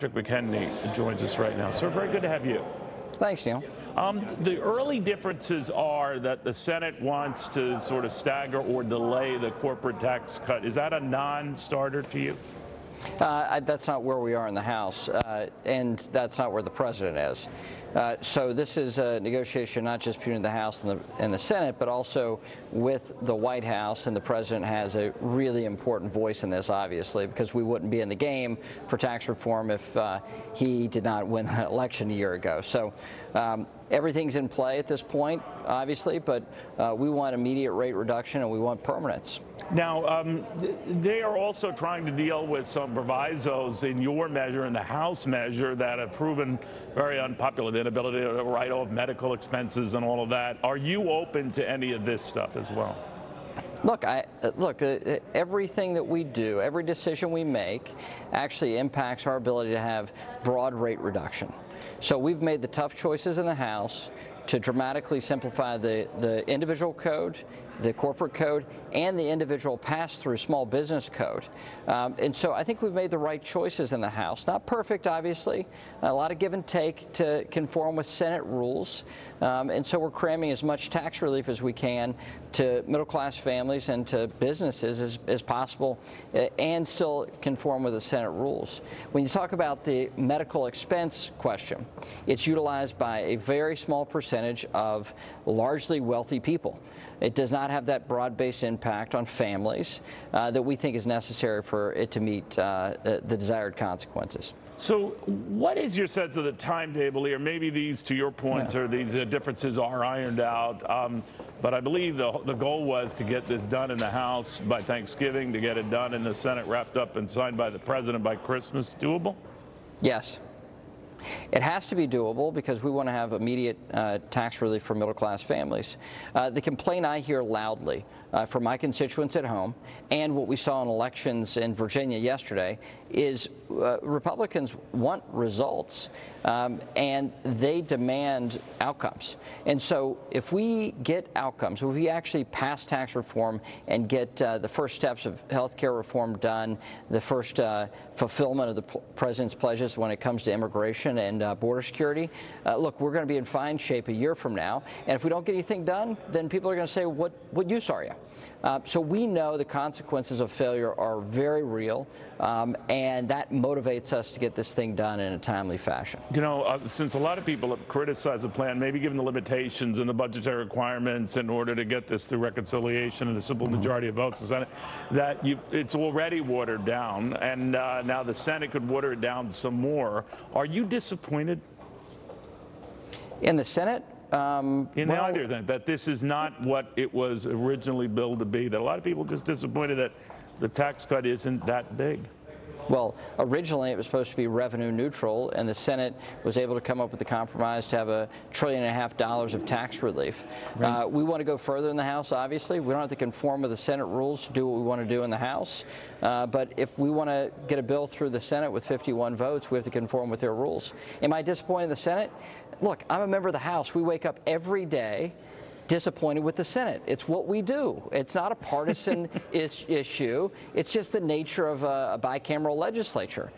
Patrick McHenry joins us right now. Sir, very good to have you. Thanks, Neil. Um, the early differences are that the Senate wants to sort of stagger or delay the corporate tax cut. Is that a non-starter to you? Uh, I, that's not where we are in the House, uh, and that's not where the president is. Uh, so this is a negotiation not just between the House and the, and the, Senate, but also with the White House, and the president has a really important voice in this, obviously, because we wouldn't be in the game for tax reform if uh, he did not win the election a year ago. So um, everything's in play at this point, obviously, but uh, we want immediate rate reduction and we want permanence. Now, um, they are also trying to deal with some provisos in your measure and the House measure that have proven very unpopular, the inability to write off medical expenses and all of that. Are you open to any of this stuff as well? Look, I, uh, look, uh, everything that we do, every decision we make actually impacts our ability to have broad rate reduction. So we've made the tough choices in the House to dramatically simplify the, the individual code, the corporate code, and the individual pass-through small business code. Um, and so I think we've made the right choices in the House. Not perfect, obviously. A lot of give and take to conform with Senate rules. Um, and so we're cramming as much tax relief as we can to middle-class families and to businesses as, as possible uh, and still conform with the Senate rules. When you talk about the medical expense question, it's utilized by a very small percentage of largely wealthy people. It does not have that broad-based impact on families uh, that we think is necessary for it to meet uh, the, the desired consequences. So, what is your sense of the timetable here? Maybe these, to your points, yeah. or these uh, differences are ironed out. Um, but I believe the, the goal was to get this done in the House by Thanksgiving, to get it done in the Senate, wrapped up and signed by the president by Christmas. Doable? Yes. It has to be doable because we want to have immediate uh, tax relief for middle class families. Uh, the complaint I hear loudly uh, from my constituents at home and what we saw in elections in Virginia yesterday is uh, Republicans want results um, and they demand outcomes. And so if we get outcomes, if we actually pass tax reform and get uh, the first steps of health care reform done, the first uh, fulfillment of the president's pledges when it comes to immigration and uh, border security, uh, look, we're going to be in fine shape a year from now. And if we don't get anything done, then people are going to say, what, what use are you? Uh, so we know the consequences of failure are very real, um, and that motivates us to get this thing done in a timely fashion. You know, uh, since a lot of people have criticized the plan, maybe given the limitations and the budgetary requirements in order to get this through reconciliation and a simple mm -hmm. majority of votes in the Senate, that you, it's already watered down, and uh, now the Senate could water it down some more. Are you disappointed? In the Senate? Um, in well, either then, that this is not what it was originally billed to be, that a lot of people just disappointed that the tax cut isn't that big. Well, originally it was supposed to be revenue neutral, and the Senate was able to come up with a compromise to have a trillion and a half dollars of tax relief. Right. Uh, we want to go further in the House, obviously. We don't have to conform with the Senate rules to do what we want to do in the House. Uh, but if we want to get a bill through the Senate with 51 votes, we have to conform with their rules. Am I disappointed in the Senate? Look, I'm a member of the House. We wake up every day disappointed with the Senate. It's what we do. It's not a partisan is, issue. It's just the nature of a, a bicameral legislature.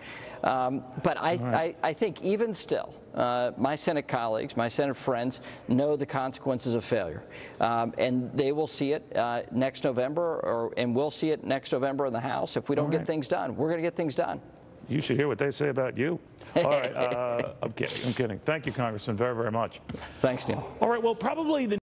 Um, but I, right. I, I, think even still, uh, my Senate colleagues, my Senate friends know the consequences of failure. Um, and they will see it uh, next November, or, and we'll see it next November in the House. If we don't right. get things done, we're going to get things done. You should hear what they say about you. All right, uh, I'm kidding. I'm kidding. Thank you, Congressman, very, very much. Thanks, Tim. All right, well, probably the